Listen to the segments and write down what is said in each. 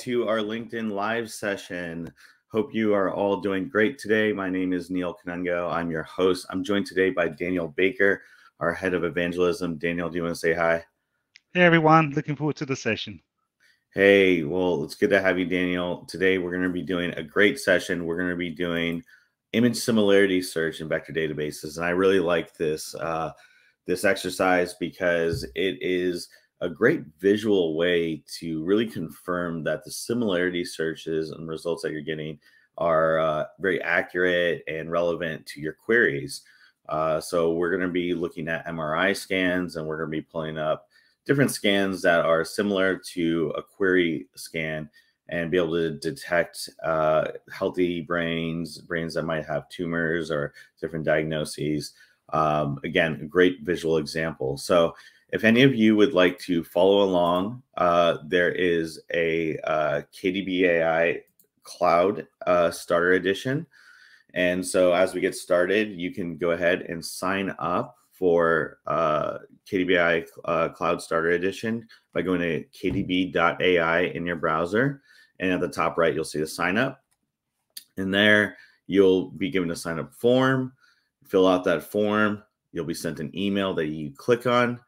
To our LinkedIn live session. Hope you are all doing great today. My name is Neil Kanungo. I'm your host. I'm joined today by Daniel Baker, our head of evangelism. Daniel, do you want to say hi? Hey, everyone. Looking forward to the session. Hey, well, it's good to have you, Daniel. Today, we're going to be doing a great session. We're going to be doing image similarity search in vector databases. And I really like this, uh, this exercise because it is – a great visual way to really confirm that the similarity searches and results that you're getting are uh, very accurate and relevant to your queries. Uh, so we're going to be looking at MRI scans and we're going to be pulling up different scans that are similar to a query scan and be able to detect uh, healthy brains, brains that might have tumors or different diagnoses. Um, again, a great visual example. So if any of you would like to follow along, uh, there is a uh, KDB AI Cloud uh, Starter Edition. And so as we get started, you can go ahead and sign up for uh, KDBI uh, Cloud Starter Edition by going to kdb.ai in your browser. And at the top right, you'll see the sign up. And there, you'll be given a sign up form. Fill out that form. You'll be sent an email that you click on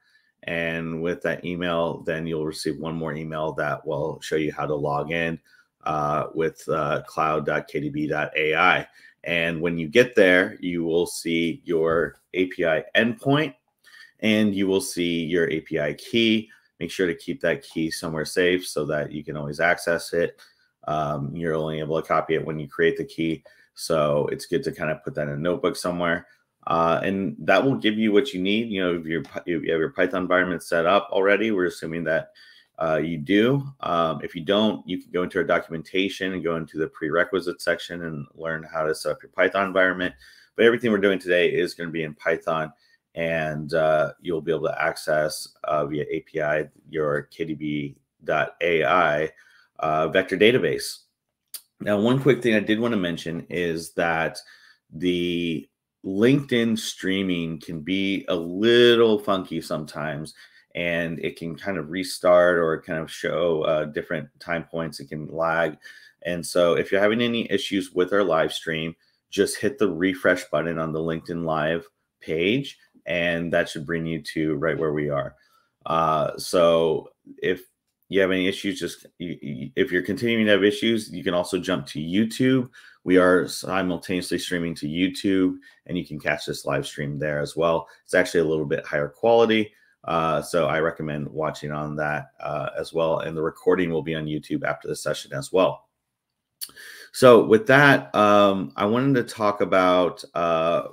and with that email, then you'll receive one more email that will show you how to log in uh, with uh, cloud.kdb.ai. And when you get there, you will see your API endpoint and you will see your API key. Make sure to keep that key somewhere safe so that you can always access it. Um, you're only able to copy it when you create the key. So it's good to kind of put that in a notebook somewhere. Uh, and that will give you what you need. You know, if, you have your Python environment set up already, we're assuming that uh, you do. Um, if you don't, you can go into our documentation and go into the prerequisite section and learn how to set up your Python environment. But everything we're doing today is going to be in Python, and uh, you'll be able to access uh, via API your KDB.ai uh, vector database. Now, one quick thing I did want to mention is that the LinkedIn streaming can be a little funky sometimes and it can kind of restart or kind of show uh, different time points. It can lag. And so if you're having any issues with our live stream, just hit the refresh button on the LinkedIn Live page, and that should bring you to right where we are. Uh, so if you have any issues, just if you're continuing to have issues, you can also jump to YouTube. We are simultaneously streaming to YouTube, and you can catch this live stream there as well. It's actually a little bit higher quality. Uh, so I recommend watching on that uh, as well. And the recording will be on YouTube after the session as well. So with that, um, I wanted to talk about uh,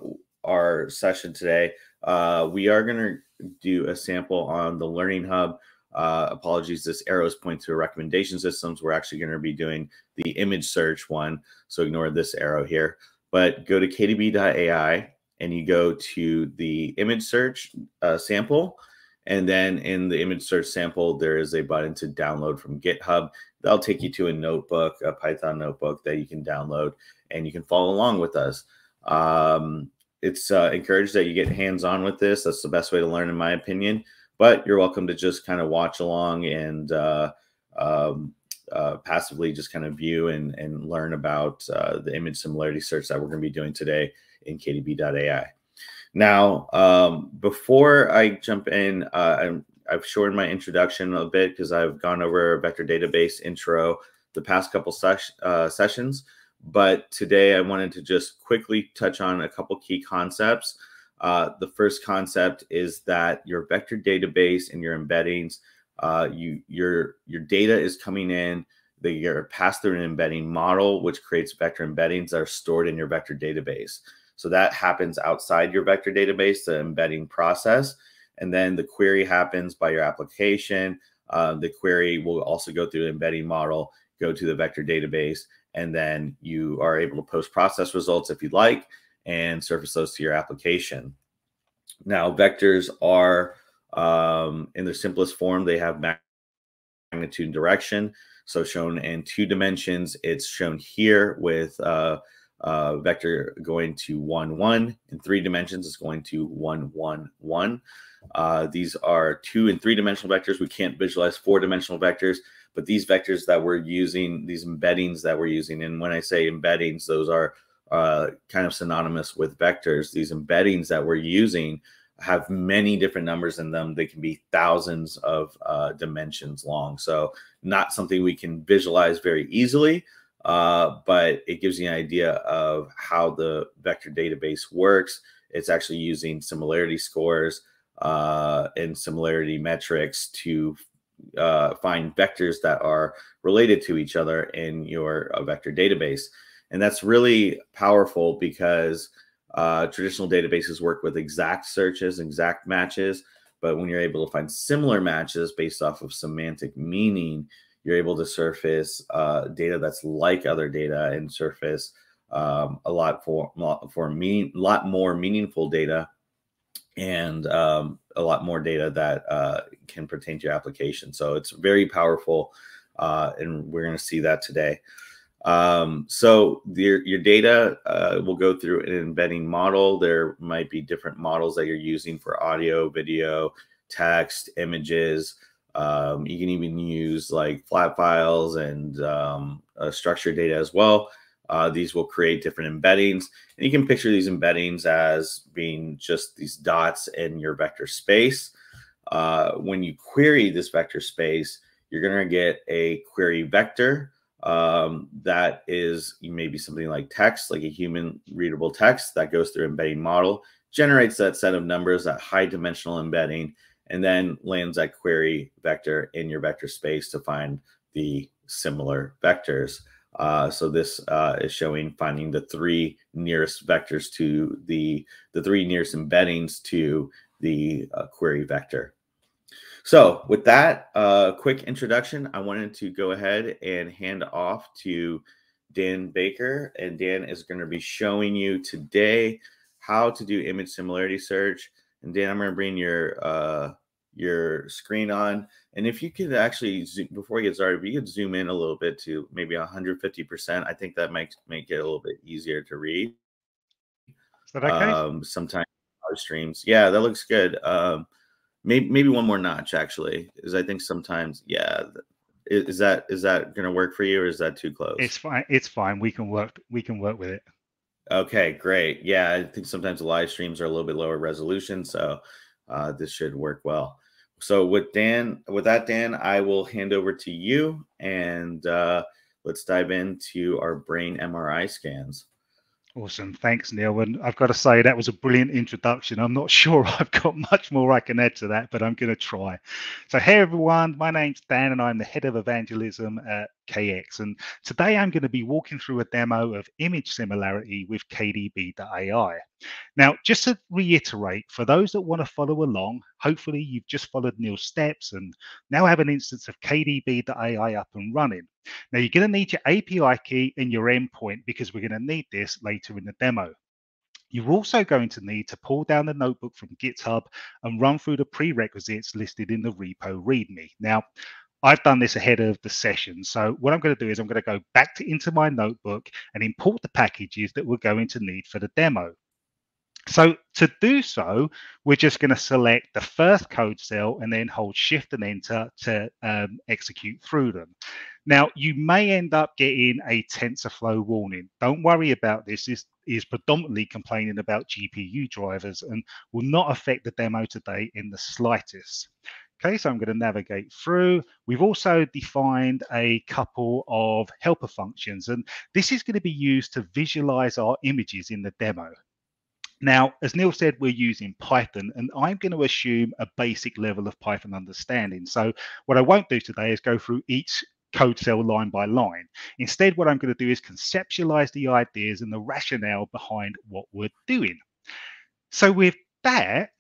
our session today. Uh, we are going to do a sample on the Learning Hub uh, apologies, this arrow is pointing to a recommendation systems. We're actually going to be doing the image search one. So ignore this arrow here. But go to kdb.ai and you go to the image search uh, sample. And then in the image search sample, there is a button to download from GitHub. That'll take you to a notebook, a Python notebook that you can download and you can follow along with us. Um, it's uh, encouraged that you get hands on with this. That's the best way to learn, in my opinion but you're welcome to just kind of watch along and uh, um, uh, passively just kind of view and, and learn about uh, the image similarity search that we're going to be doing today in kdb.ai. Now, um, before I jump in, uh, i have shortened my introduction a bit because I've gone over vector database intro the past couple ses uh, sessions. But today I wanted to just quickly touch on a couple key concepts uh, the first concept is that your vector database and your embeddings, uh, you your your data is coming in. They are passed through an embedding model, which creates vector embeddings that are stored in your vector database. So that happens outside your vector database, the embedding process, and then the query happens by your application. Uh, the query will also go through the embedding model, go to the vector database, and then you are able to post process results if you'd like and surface those to your application. Now, vectors are um, in their simplest form, they have magnitude and direction. So shown in two dimensions, it's shown here with uh, uh, vector going to 1, 1. In three dimensions, it's going to 1, 1, 1. Uh, these are two and three dimensional vectors. We can't visualize four dimensional vectors, but these vectors that we're using, these embeddings that we're using, and when I say embeddings, those are uh, kind of synonymous with vectors. These embeddings that we're using have many different numbers in them. They can be thousands of uh, dimensions long. So not something we can visualize very easily, uh, but it gives you an idea of how the vector database works. It's actually using similarity scores uh, and similarity metrics to uh, find vectors that are related to each other in your uh, vector database. And that's really powerful because uh, traditional databases work with exact searches, exact matches, but when you're able to find similar matches based off of semantic meaning, you're able to surface uh, data that's like other data and surface um, a lot for for meaning, a lot more meaningful data and um, a lot more data that uh, can pertain to your application. So it's very powerful, uh, and we're going to see that today. Um, so your, your data uh, will go through an embedding model. There might be different models that you're using for audio, video, text, images. Um, you can even use like flat files and um, uh, structured data as well. Uh, these will create different embeddings. And you can picture these embeddings as being just these dots in your vector space. Uh, when you query this vector space, you're going to get a query vector um, that is maybe something like text, like a human readable text that goes through embedding model, generates that set of numbers, that high dimensional embedding, and then lands that query vector in your vector space to find the similar vectors. Uh, so this uh, is showing finding the three nearest vectors to the the three nearest embeddings to the uh, query vector. So, with that uh, quick introduction, I wanted to go ahead and hand off to Dan Baker. And Dan is going to be showing you today how to do image similarity search. And Dan, I'm going to bring your uh, your screen on. And if you could actually, zoom, before we get started, if you could zoom in a little bit to maybe 150%, I think that might make it a little bit easier to read. Is that okay? Um, sometimes our streams. Yeah, that looks good. Um, maybe maybe one more notch actually is i think sometimes yeah is, is that is that going to work for you or is that too close? It's fine it's fine we can work we can work with it. Okay great yeah i think sometimes the live streams are a little bit lower resolution so uh, this should work well. So with dan with that dan i will hand over to you and uh, let's dive into our brain mri scans Awesome. Thanks, Neil. And I've got to say, that was a brilliant introduction. I'm not sure I've got much more I can add to that, but I'm going to try. So, hey, everyone. My name's Dan, and I'm the head of evangelism at KX. And today I'm going to be walking through a demo of image similarity with KDB.ai. Now, just to reiterate, for those that want to follow along, hopefully you've just followed Neil's steps and now have an instance of KDB.ai up and running. Now, you're going to need your API key and your endpoint because we're going to need this later in the demo. You're also going to need to pull down the notebook from GitHub and run through the prerequisites listed in the repo README. Now, I've done this ahead of the session. So what I'm going to do is I'm going to go back to, into my notebook and import the packages that we're going to need for the demo. So to do so, we're just going to select the first code cell and then hold shift and enter to um, execute through them. Now, you may end up getting a TensorFlow warning. Don't worry about this. This is predominantly complaining about GPU drivers and will not affect the demo today in the slightest. Okay, so I'm going to navigate through. We've also defined a couple of helper functions, and this is going to be used to visualize our images in the demo. Now, as Neil said, we're using Python, and I'm going to assume a basic level of Python understanding. So what I won't do today is go through each code cell line by line. Instead, what I'm going to do is conceptualize the ideas and the rationale behind what we're doing. So with that,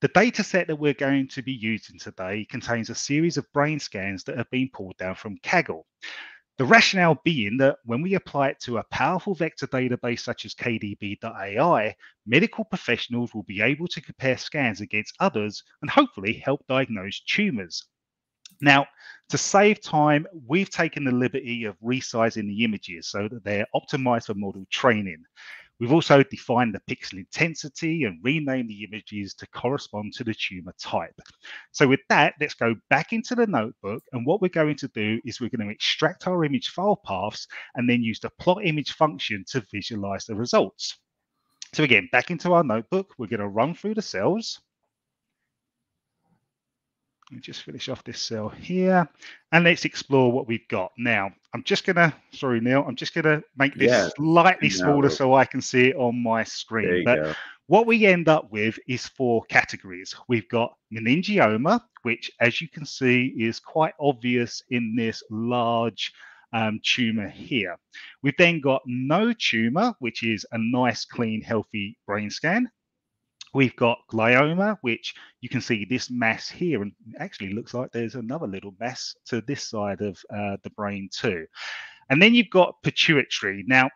the data set that we're going to be using today contains a series of brain scans that have been pulled down from Kaggle. The rationale being that when we apply it to a powerful vector database such as KDB.ai, medical professionals will be able to compare scans against others and hopefully help diagnose tumors. Now, to save time, we've taken the liberty of resizing the images so that they're optimized for model training. We've also defined the pixel intensity and renamed the images to correspond to the tumor type. So with that, let's go back into the notebook. And what we're going to do is we're going to extract our image file paths and then use the plot image function to visualize the results. So again, back into our notebook, we're going to run through the cells. Let me just finish off this cell here and let's explore what we've got. Now, I'm just going to, sorry, Neil, I'm just going to make this yeah. slightly smaller so I can see it on my screen. But go. what we end up with is four categories. We've got meningioma, which as you can see is quite obvious in this large um, tumor here. We've then got no tumor, which is a nice, clean, healthy brain scan. We've got glioma, which you can see this mass here, and actually looks like there's another little mass to this side of uh, the brain too. And then you've got pituitary. Now,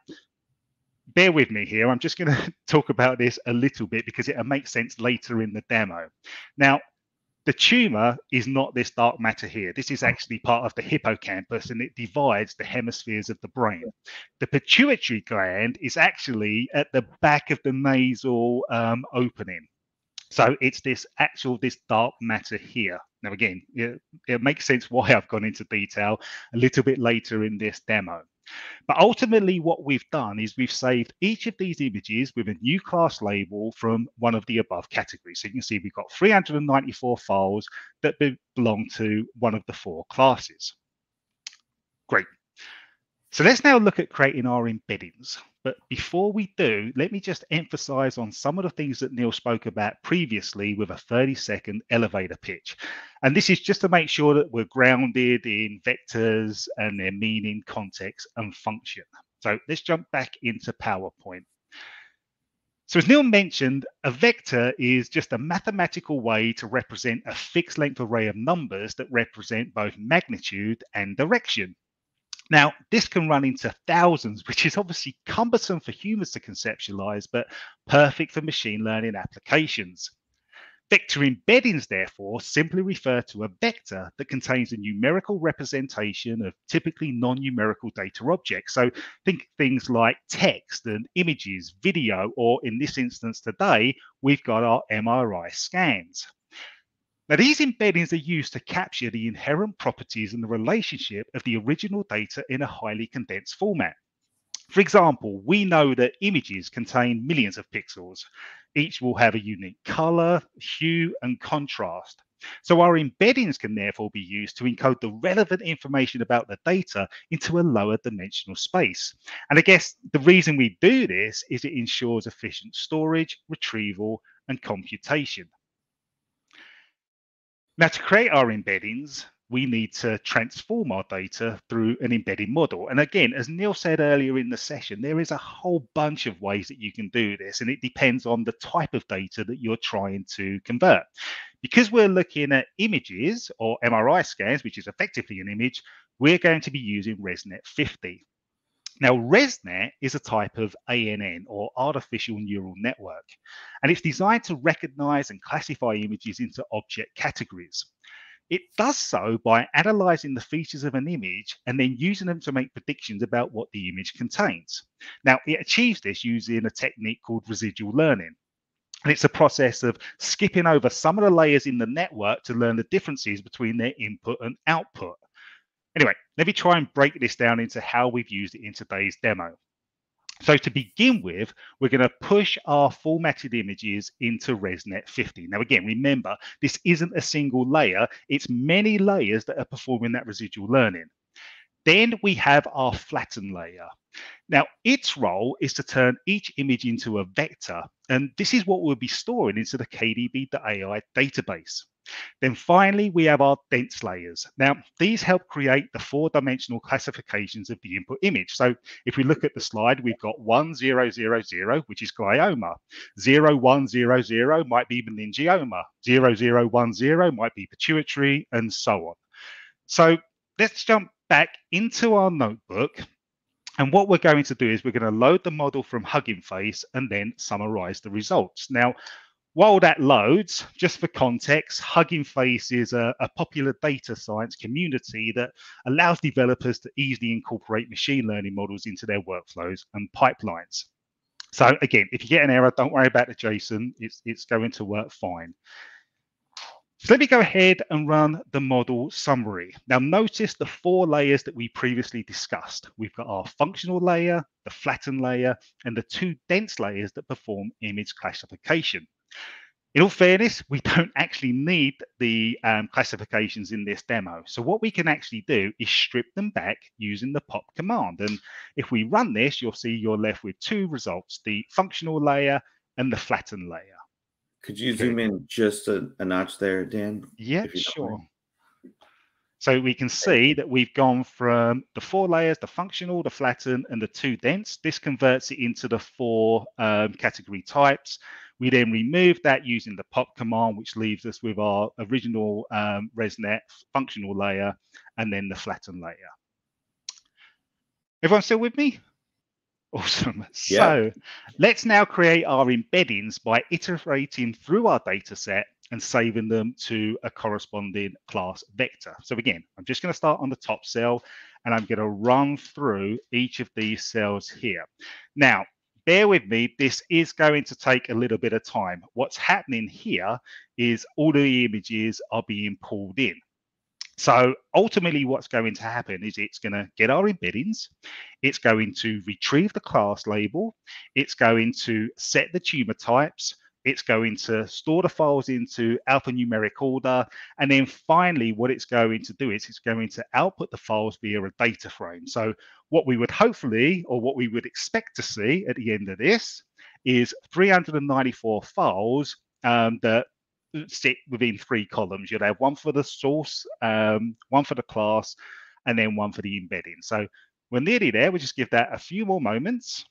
bear with me here. I'm just going to talk about this a little bit because it'll make sense later in the demo. Now, the tumor is not this dark matter here. This is actually part of the hippocampus and it divides the hemispheres of the brain. The pituitary gland is actually at the back of the nasal um, opening. So it's this actual, this dark matter here. Now, again, it, it makes sense why I've gone into detail a little bit later in this demo. But ultimately, what we've done is we've saved each of these images with a new class label from one of the above categories. So you can see we've got 394 files that belong to one of the four classes. Great. So let's now look at creating our embeddings. But before we do, let me just emphasize on some of the things that Neil spoke about previously with a 30 second elevator pitch. And this is just to make sure that we're grounded in vectors and their meaning, context, and function. So let's jump back into PowerPoint. So as Neil mentioned, a vector is just a mathematical way to represent a fixed length array of numbers that represent both magnitude and direction. Now, this can run into thousands, which is obviously cumbersome for humans to conceptualize, but perfect for machine learning applications. Vector embeddings, therefore, simply refer to a vector that contains a numerical representation of typically non-numerical data objects. So think things like text and images, video, or in this instance today, we've got our MRI scans. Now, these embeddings are used to capture the inherent properties and the relationship of the original data in a highly condensed format. For example, we know that images contain millions of pixels. Each will have a unique color, hue, and contrast. So our embeddings can therefore be used to encode the relevant information about the data into a lower dimensional space. And I guess the reason we do this is it ensures efficient storage, retrieval, and computation. Now, to create our embeddings, we need to transform our data through an embedding model. And again, as Neil said earlier in the session, there is a whole bunch of ways that you can do this, and it depends on the type of data that you're trying to convert. Because we're looking at images or MRI scans, which is effectively an image, we're going to be using ResNet 50. Now, ResNet is a type of ANN or artificial neural network, and it's designed to recognize and classify images into object categories. It does so by analyzing the features of an image and then using them to make predictions about what the image contains. Now, it achieves this using a technique called residual learning. And it's a process of skipping over some of the layers in the network to learn the differences between their input and output. Anyway, let me try and break this down into how we've used it in today's demo. So to begin with, we're going to push our formatted images into ResNet 50. Now, again, remember, this isn't a single layer. It's many layers that are performing that residual learning. Then we have our flatten layer. Now, its role is to turn each image into a vector, and this is what we'll be storing into the KDB.AI database. Then finally, we have our dense layers. Now, these help create the four-dimensional classifications of the input image. So if we look at the slide, we've got 1000, which is glioma. 0100 might be meningioma. 0010 might be pituitary, and so on. So let's jump back into our notebook. And what we're going to do is we're going to load the model from Hugging Face and then summarize the results. Now, while that loads, just for context, Hugging Face is a, a, popular data science community that allows developers to easily incorporate machine learning models into their workflows and pipelines. So again, if you get an error, don't worry about the JSON. It's, it's going to work fine. So let me go ahead and run the model summary. Now notice the four layers that we previously discussed. We've got our functional layer, the flattened layer, and the two dense layers that perform image classification. In all fairness, we don't actually need the um, classifications in this demo. So what we can actually do is strip them back using the pop command. And if we run this, you'll see you're left with two results, the functional layer and the flattened layer. Could you okay. zoom in just a, a notch there, Dan? Yeah, sure. So we can see that we've gone from the four layers, the functional, the flatten, and the two dense. This converts it into the four um, category types. We then remove that using the pop command, which leaves us with our original um, ResNet functional layer and then the flatten layer. Everyone still with me? Awesome. Yeah. So let's now create our embeddings by iterating through our data set and saving them to a corresponding class vector. So again, I'm just going to start on the top cell and I'm going to run through each of these cells here. Now, bear with me, this is going to take a little bit of time. What's happening here is all the images are being pulled in. So ultimately what's going to happen is it's going to get our embeddings, it's going to retrieve the class label, it's going to set the tumor types, it's going to store the files into alphanumeric order. And then finally, what it's going to do is it's going to output the files via a data frame. So what we would hopefully, or what we would expect to see at the end of this is 394 files um, that sit within three columns. You'll have one for the source, um, one for the class, and then one for the embedding. So we're nearly there. We'll just give that a few more moments.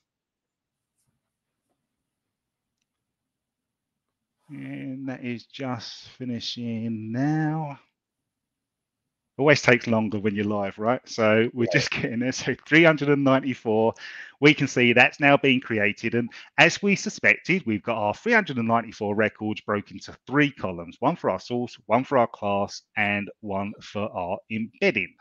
And that is just finishing now always takes longer when you're live, right? So we're yeah. just getting there. So 394, we can see that's now being created. And as we suspected, we've got our 394 records broken into three columns, one for our source, one for our class, and one for our embedding.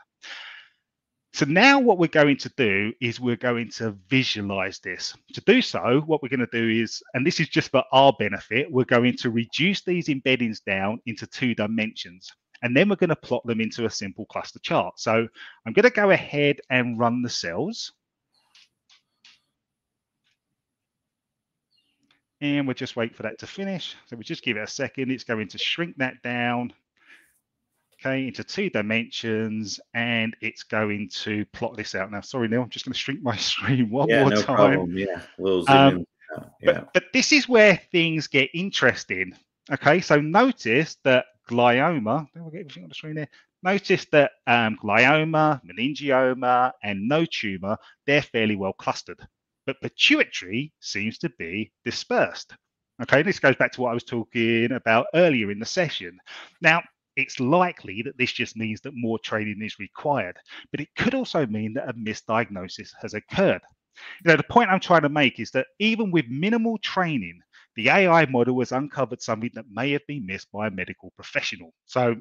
So now what we're going to do is we're going to visualize this. To do so, what we're going to do is, and this is just for our benefit, we're going to reduce these embeddings down into two dimensions and then we're going to plot them into a simple cluster chart. So I'm going to go ahead and run the cells. And we'll just wait for that to finish. So we'll just give it a second. It's going to shrink that down, okay, into two dimensions, and it's going to plot this out. Now, sorry, Neil, I'm just going to shrink my screen one yeah, more no time. Problem. Yeah, we'll zoom um, in. Yeah. But, but this is where things get interesting. Okay, so notice that glioma, we'll get everything on the screen there. Notice that um, glioma, meningioma, and no tumor, they're fairly well clustered. But pituitary seems to be dispersed. Okay, this goes back to what I was talking about earlier in the session. Now, it's likely that this just means that more training is required, but it could also mean that a misdiagnosis has occurred. You know, the point I'm trying to make is that even with minimal training, the AI model has uncovered something that may have been missed by a medical professional. So,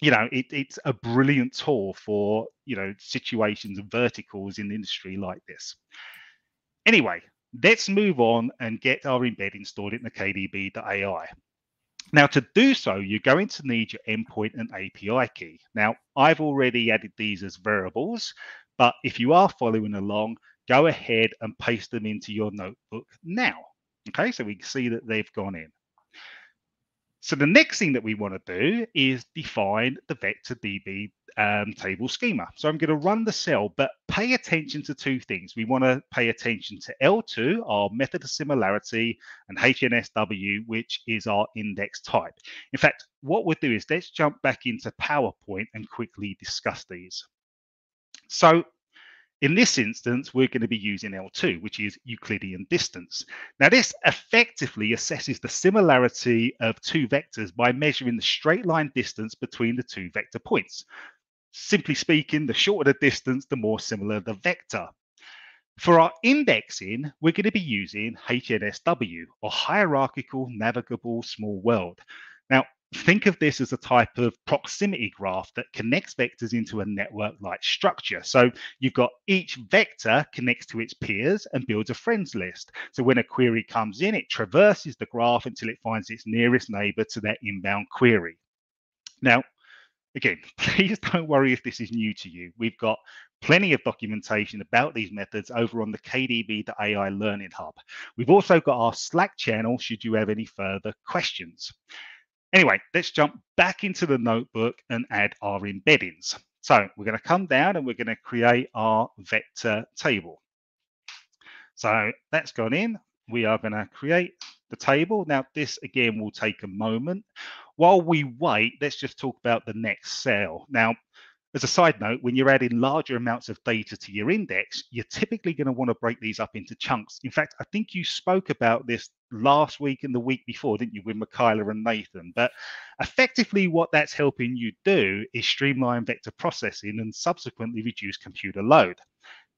you know, it, it's a brilliant tool for, you know, situations and verticals in the industry like this. Anyway, let's move on and get our embedding stored in the KDB.ai. Now, to do so, you're going to need your endpoint and API key. Now, I've already added these as variables, but if you are following along, go ahead and paste them into your notebook now. Okay, so we can see that they've gone in. So the next thing that we want to do is define the vector DB um, table schema. So I'm going to run the cell, but pay attention to two things. We want to pay attention to L2, our method of similarity, and HNSW, which is our index type. In fact, what we'll do is let's jump back into PowerPoint and quickly discuss these. So in this instance, we're going to be using L2, which is Euclidean distance. Now, this effectively assesses the similarity of two vectors by measuring the straight line distance between the two vector points. Simply speaking, the shorter the distance, the more similar the vector. For our indexing, we're going to be using HNSW, or Hierarchical Navigable Small World. Now, think of this as a type of proximity graph that connects vectors into a network-like structure. So you've got each vector connects to its peers and builds a friends list. So when a query comes in, it traverses the graph until it finds its nearest neighbor to that inbound query. Now, again, please don't worry if this is new to you. We've got plenty of documentation about these methods over on the KDB.ai Learning Hub. We've also got our Slack channel should you have any further questions. Anyway, let's jump back into the notebook and add our embeddings. So we're going to come down and we're going to create our vector table. So that's gone in. We are going to create the table. Now, this again will take a moment. While we wait, let's just talk about the next cell. Now, as a side note, when you're adding larger amounts of data to your index, you're typically going to want to break these up into chunks. In fact, I think you spoke about this last week and the week before, didn't you, with Michaela and Nathan? But effectively, what that's helping you do is streamline vector processing and subsequently reduce computer load.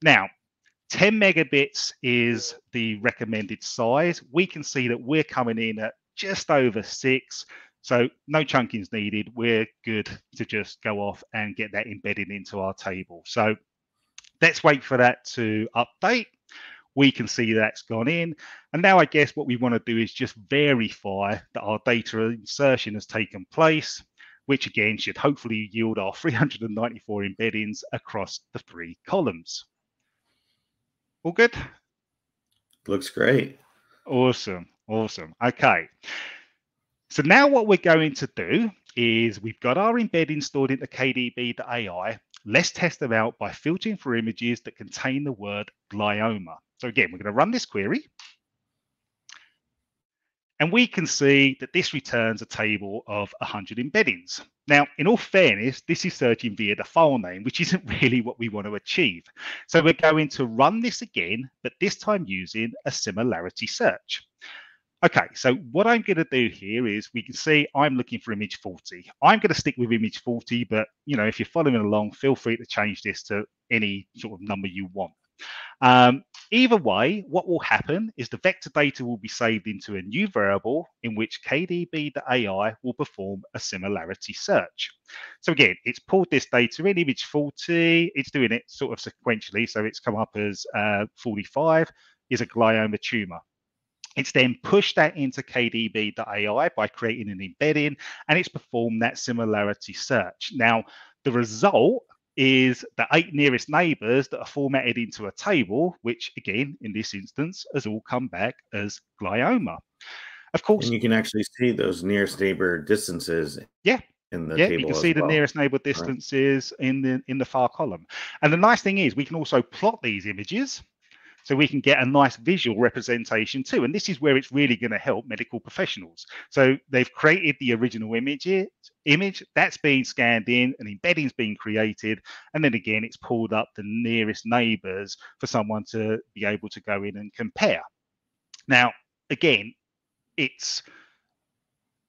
Now, 10 megabits is the recommended size. We can see that we're coming in at just over six. So no chunking is needed. We're good to just go off and get that embedded into our table. So let's wait for that to update. We can see that's gone in. And now I guess what we want to do is just verify that our data insertion has taken place, which again should hopefully yield our 394 embeddings across the three columns. All good? Looks great. Awesome. Awesome. Okay. So now what we're going to do is we've got our embedding stored into KDB.ai. Let's test them out by filtering for images that contain the word glioma. So again, we're going to run this query. And we can see that this returns a table of 100 embeddings. Now, in all fairness, this is searching via the file name, which isn't really what we want to achieve. So we're going to run this again, but this time using a similarity search. Okay, so what I'm going to do here is we can see I'm looking for image 40. I'm going to stick with image 40, but you know, if you're following along, feel free to change this to any sort of number you want. Um, either way, what will happen is the vector data will be saved into a new variable in which KDB.ai will perform a similarity search. So again, it's pulled this data in image 40, it's doing it sort of sequentially. So it's come up as uh, 45 is a glioma tumor. It's then pushed that into KDB.ai by creating an embedding, and it's performed that similarity search. Now, the result is the eight nearest neighbors that are formatted into a table, which again, in this instance, has all come back as glioma. Of course, and you can actually see those nearest neighbor distances. Yeah, in the yeah, you can see the nearest neighbor distances right. in the in the far column. And the nice thing is we can also plot these images so we can get a nice visual representation too. And this is where it's really going to help medical professionals. So they've created the original image, image that's being scanned in, an embedding's being created, and then again it's pulled up the nearest neighbors for someone to be able to go in and compare. Now, again, it's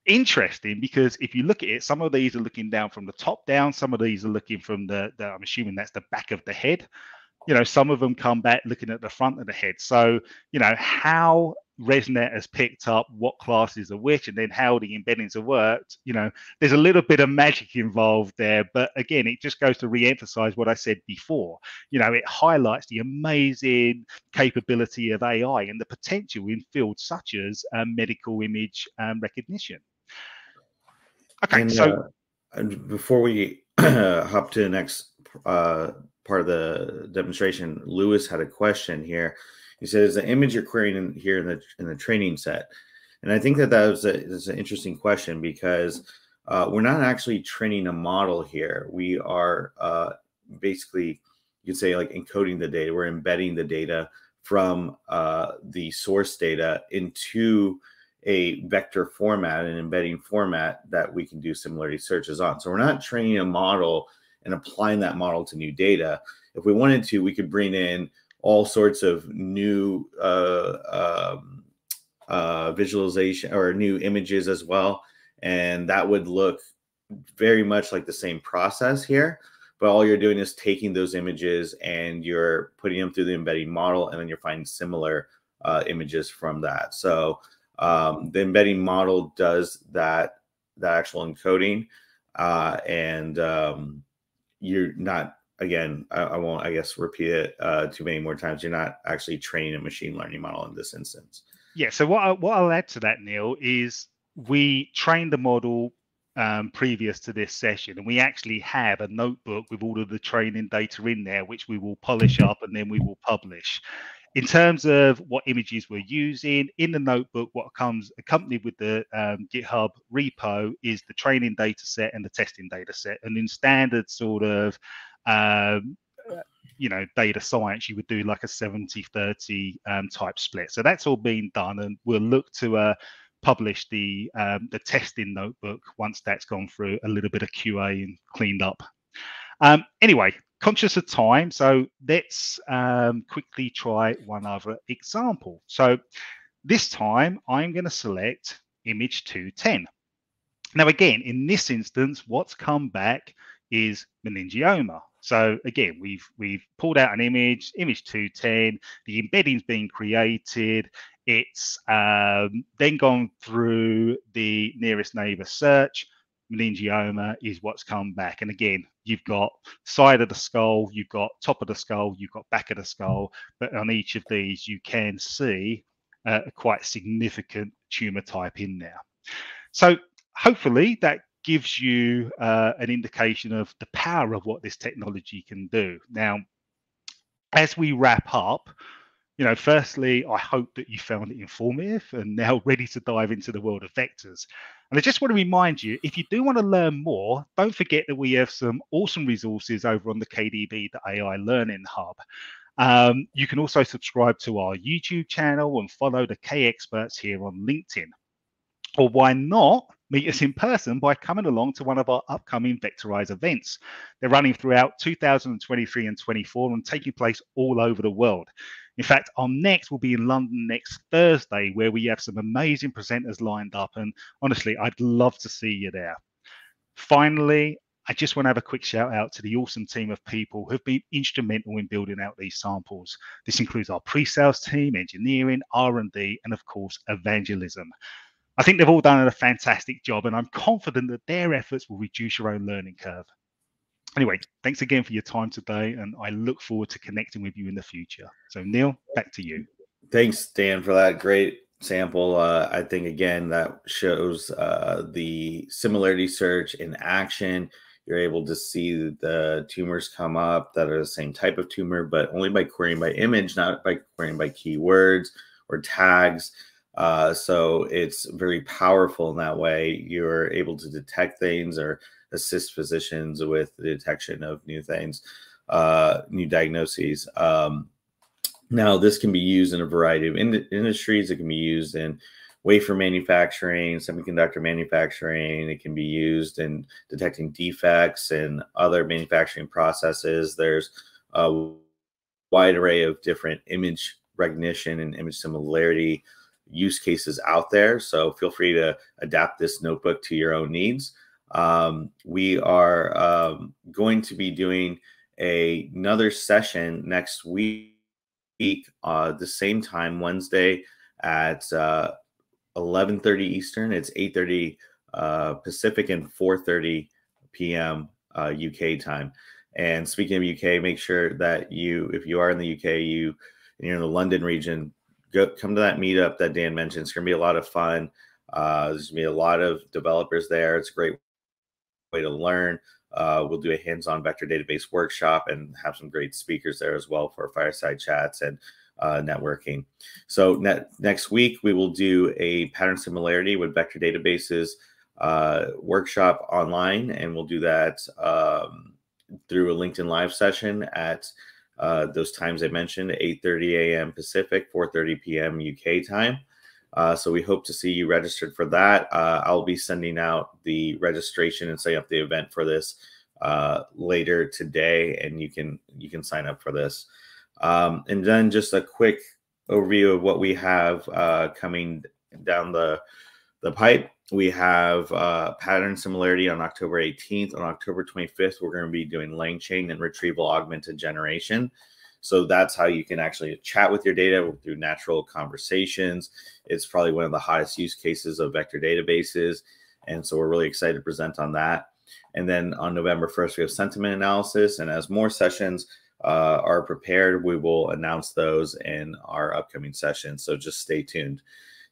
interesting because if you look at it, some of these are looking down from the top down, some of these are looking from the, the I'm assuming that's the back of the head you know, some of them come back looking at the front of the head. So, you know, how ResNet has picked up what classes are which and then how the embeddings have worked, you know, there's a little bit of magic involved there. But again, it just goes to re-emphasize what I said before. You know, it highlights the amazing capability of AI and the potential in fields such as um, medical image um, recognition. Okay, and, so uh, before we hop to the next uh, part of the demonstration, Lewis had a question here. He says the image you're querying in, here in the in the training set, and I think that that was a, is an interesting question because uh, we're not actually training a model here. We are uh, basically you could say like encoding the data. We're embedding the data from uh, the source data into a vector format, an embedding format that we can do similarity searches on. So we're not training a model and applying that model to new data. If we wanted to, we could bring in all sorts of new uh, um, uh, visualization or new images as well. And that would look very much like the same process here. But all you're doing is taking those images and you're putting them through the embedding model, and then you're finding similar uh, images from that. So um, the embedding model does that the actual encoding, uh, and um, you're not again. I, I, won't, I guess, repeat it uh, too many more times. You're not actually training a machine learning model in this instance. Yeah. So what I, what I'll add to that, Neil, is we train the model um, previous to this session, and we actually have a notebook with all of the training data in there, which we will polish up and then we will publish. In terms of what images we're using in the notebook, what comes accompanied with the um, GitHub repo is the training data set and the testing data set. And in standard sort of um, you know data science you would do like a 70 30 um, type split so that's all been done and we'll look to uh, publish the um, the testing notebook once that's gone through a little bit of QA and cleaned up. Um, anyway, conscious of time, so let's um, quickly try one other example. So this time I'm going to select image 210. Now again, in this instance, what's come back is meningioma. So again, we've we've pulled out an image, image 210, the embedding's being created, it's um, then gone through the nearest neighbor search. Meningioma is what's come back. And again, you've got side of the skull, you've got top of the skull, you've got back of the skull. But on each of these, you can see uh, a quite significant tumor type in there. So hopefully that gives you uh, an indication of the power of what this technology can do. Now, as we wrap up, you know, firstly, I hope that you found it informative and now ready to dive into the world of vectors. And I just want to remind you, if you do want to learn more, don't forget that we have some awesome resources over on the KDB.ai Learning Hub. Um, you can also subscribe to our YouTube channel and follow the KX experts here on LinkedIn. Or why not meet us in person by coming along to one of our upcoming Vectorize events. They're running throughout 2023 and 24 and taking place all over the world. In fact, our next will be in London next Thursday, where we have some amazing presenters lined up. And honestly, I'd love to see you there. Finally, I just want to have a quick shout out to the awesome team of people who've been instrumental in building out these samples. This includes our pre-sales team, engineering, R&D, and of course, evangelism. I think they've all done a fantastic job, and I'm confident that their efforts will reduce your own learning curve. Anyway, thanks again for your time today, and I look forward to connecting with you in the future. So, Neil, back to you. Thanks, Dan, for that great sample. Uh, I think, again, that shows uh, the similarity search in action. You're able to see the tumors come up that are the same type of tumor, but only by querying by image, not by querying by keywords or tags. Uh, so it's very powerful in that way. You're able to detect things or assist physicians with the detection of new things, uh, new diagnoses. Um, now, this can be used in a variety of in industries. It can be used in wafer manufacturing, semiconductor manufacturing. It can be used in detecting defects and other manufacturing processes. There's a wide array of different image recognition and image similarity use cases out there. So feel free to adapt this notebook to your own needs. Um, we are um, going to be doing a, another session next week, uh, the same time, Wednesday at uh, 11:30 Eastern. It's 8:30 uh, Pacific and 4:30 p.m. Uh, UK time. And speaking of UK, make sure that you, if you are in the UK, you you're in the London region, go come to that meetup that Dan mentioned. It's going to be a lot of fun. Uh, there's going to be a lot of developers there. It's a great way to learn. Uh, we'll do a hands-on vector database workshop and have some great speakers there as well for fireside chats and uh, networking. So ne next week we will do a pattern similarity with vector databases uh, workshop online, and we'll do that um, through a LinkedIn Live session at uh, those times I mentioned, 8:30 a.m. Pacific, 4:30 p.m. UK time. Uh, so we hope to see you registered for that. Uh, I'll be sending out the registration and setting up the event for this uh, later today, and you can you can sign up for this. Um, and then just a quick overview of what we have uh, coming down the the pipe. We have uh, pattern similarity on October 18th. On October 25th, we're going to be doing LangChain and retrieval augmented generation. So that's how you can actually chat with your data through natural conversations. It's probably one of the hottest use cases of vector databases. And so we're really excited to present on that. And then on November 1st, we have sentiment analysis. And as more sessions uh, are prepared, we will announce those in our upcoming session. So just stay tuned.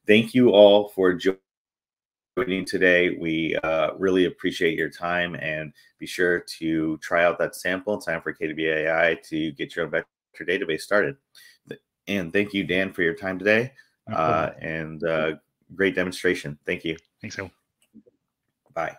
Thank you all for joining today. We uh, really appreciate your time and be sure to try out that sample time for KDB.ai to get your own vector database started. And thank you, Dan, for your time today uh, and uh, great demonstration. Thank you. Thanks, Al. Bye.